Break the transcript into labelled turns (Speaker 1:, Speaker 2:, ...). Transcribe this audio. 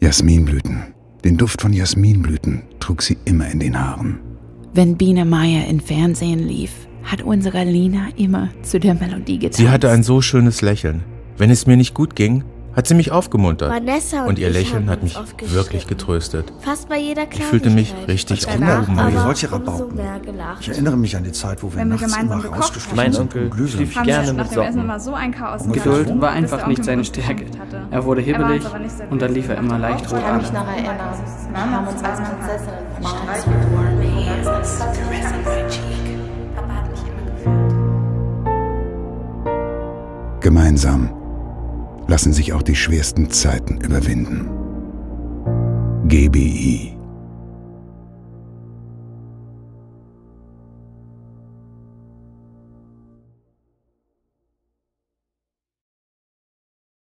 Speaker 1: Jasminblüten. Den Duft von Jasminblüten trug sie immer in den Haaren.
Speaker 2: Wenn Biene Meier im Fernsehen lief, hat unsere Lina immer zu der Melodie getanzt.
Speaker 3: Sie hatte ein so schönes Lächeln. Wenn es mir nicht gut ging, hat sie mich aufgemuntert.
Speaker 4: Vanessa und,
Speaker 3: und ihr
Speaker 4: ich
Speaker 3: Lächeln
Speaker 4: haben
Speaker 3: hat mich wirklich getröstet.
Speaker 4: Fast bei jeder
Speaker 3: Ich fühlte mich richtig
Speaker 5: Als Kinder
Speaker 3: oben.
Speaker 5: haben wir
Speaker 4: Aber
Speaker 5: solche
Speaker 4: umso
Speaker 5: Rabauken.
Speaker 4: mehr gelacht.
Speaker 5: Ich erinnere mich an die Zeit, wo wir,
Speaker 6: Wenn wir
Speaker 5: nachts
Speaker 6: gemeinsam
Speaker 5: immer rausgeschlichen
Speaker 6: haben.
Speaker 7: Mein
Speaker 5: sind,
Speaker 7: Onkel schlief
Speaker 6: Haben
Speaker 7: gerne
Speaker 6: wir
Speaker 7: mit
Speaker 6: nach dem Essen
Speaker 7: Socken.
Speaker 6: so ein Chaos
Speaker 5: Geduld
Speaker 7: war einfach nicht seine Stärke.
Speaker 6: hatte.
Speaker 7: Er wurde
Speaker 6: Er
Speaker 7: hibbelig
Speaker 6: sehr
Speaker 7: und dann lief er immer leicht rot
Speaker 8: kann mich
Speaker 7: an.
Speaker 8: noch erinnern. Wir haben uns als Prinzessinnen verstanden. Papa hat mich immer geführt.
Speaker 1: Gemeinsam lassen sich auch die schwersten Zeiten überwinden. GBI